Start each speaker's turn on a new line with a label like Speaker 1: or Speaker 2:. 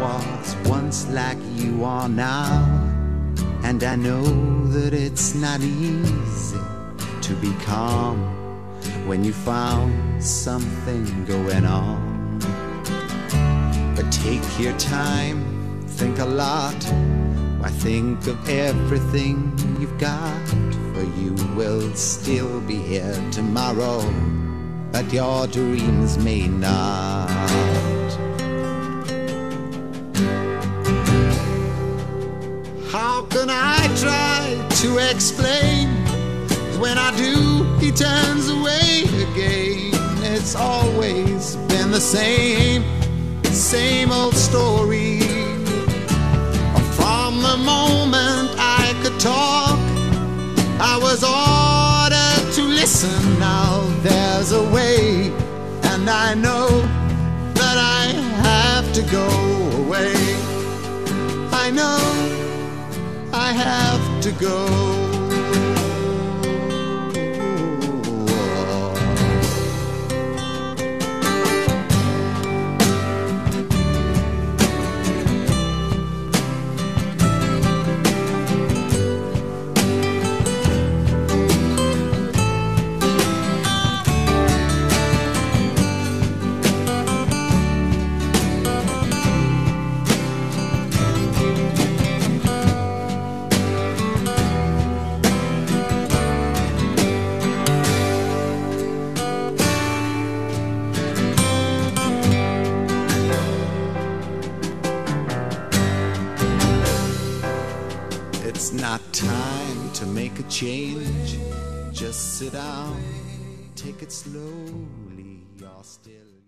Speaker 1: Was once like you are now, and I know that it's not easy to be calm when you found something going on. But take your time, think a lot. Why think of everything you've got? For you will still be here tomorrow, but your dreams may not. To explain? When I do, he turns away again. It's always been the same, same old story. From the moment I could talk, I was ordered to listen. Now there's a way, and I know that I have to go away. I know I have to go. It's not time to make a change. Just sit down, take it slowly. You're still.